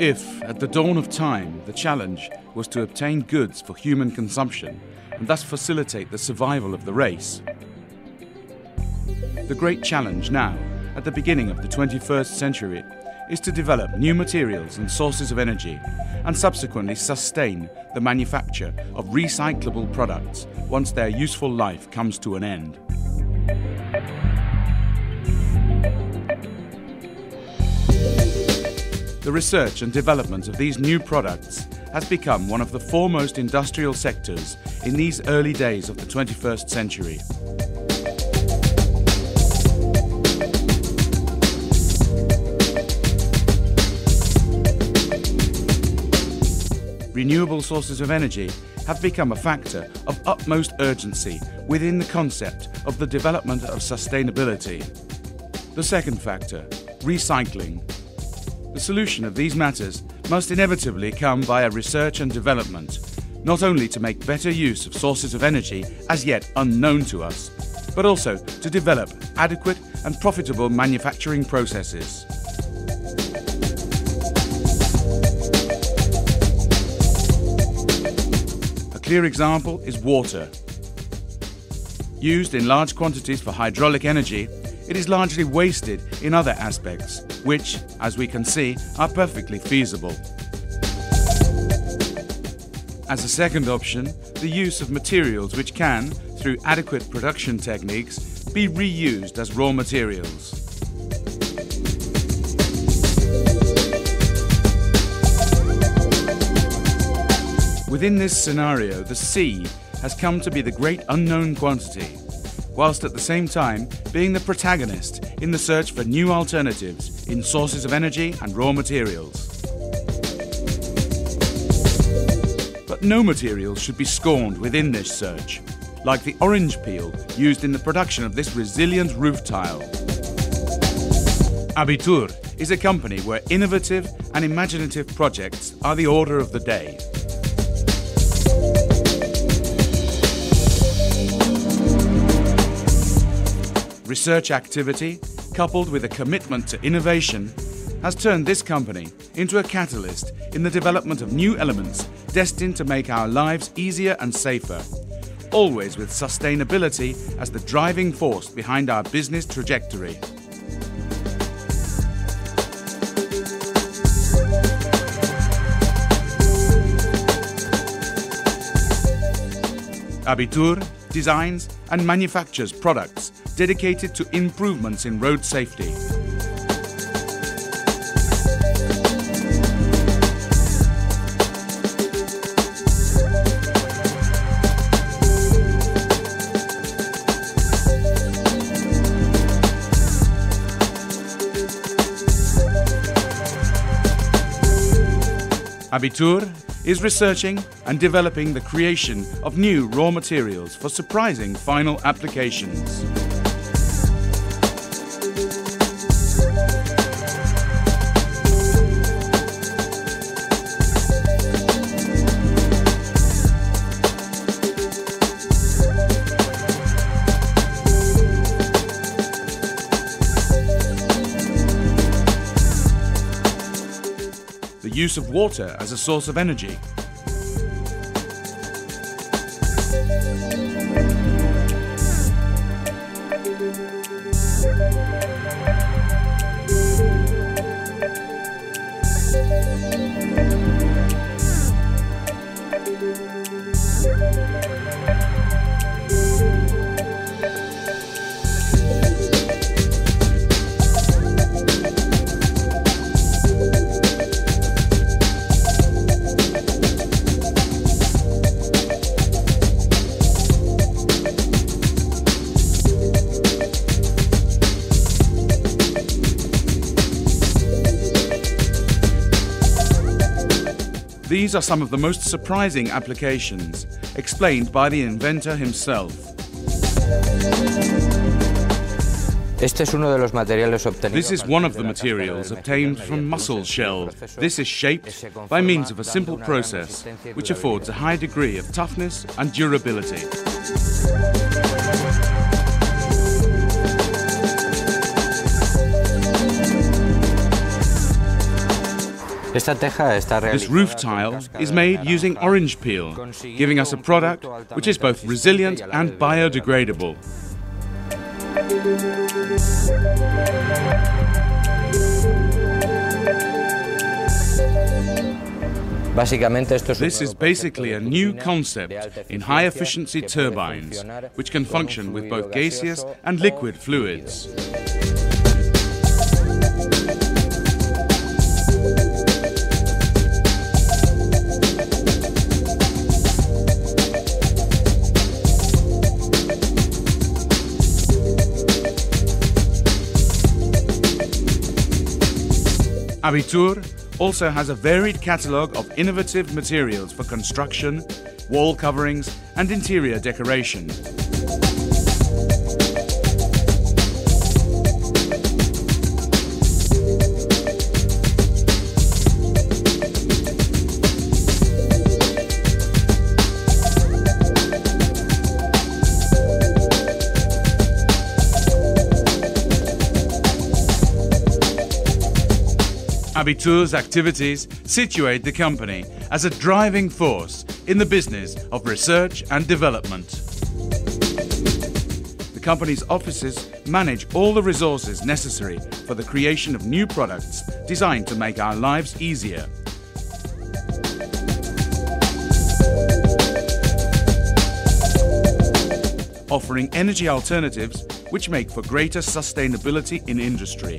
If, at the dawn of time, the challenge was to obtain goods for human consumption and thus facilitate the survival of the race, the great challenge now, at the beginning of the 21st century, is to develop new materials and sources of energy and subsequently sustain the manufacture of recyclable products once their useful life comes to an end. The research and development of these new products has become one of the foremost industrial sectors in these early days of the 21st century. Renewable sources of energy have become a factor of utmost urgency within the concept of the development of sustainability. The second factor, recycling. The solution of these matters must inevitably come via research and development, not only to make better use of sources of energy as yet unknown to us, but also to develop adequate and profitable manufacturing processes. Clear example is water. Used in large quantities for hydraulic energy, it is largely wasted in other aspects, which, as we can see, are perfectly feasible. As a second option, the use of materials which can, through adequate production techniques, be reused as raw materials. Within this scenario, the sea has come to be the great unknown quantity, whilst at the same time being the protagonist in the search for new alternatives in sources of energy and raw materials. But no materials should be scorned within this search, like the orange peel used in the production of this resilient roof tile. Abitur is a company where innovative and imaginative projects are the order of the day. Research activity, coupled with a commitment to innovation, has turned this company into a catalyst in the development of new elements destined to make our lives easier and safer, always with sustainability as the driving force behind our business trajectory. Abitur designs and manufactures products dedicated to improvements in road safety. Abitur is researching and developing the creation of new raw materials for surprising final applications. Use of water as a source of energy. These are some of the most surprising applications, explained by the inventor himself. Este es uno de los materiales obtenidos. This is one of the materials obtained from mussel shell. This is shaped by means of a simple process which affords a high degree of toughness and durability. This roof tile is made using orange peel, giving us a product which is both resilient and biodegradable. This is basically a new concept in high efficiency turbines, which can function with both gaseous and liquid fluids. Abitur also has a varied catalogue of innovative materials for construction, wall coverings, and interior decoration. Abitur's activities situate the company as a driving force in the business of research and development. The company's offices manage all the resources necessary for the creation of new products designed to make our lives easier. Offering energy alternatives which make for greater sustainability in industry.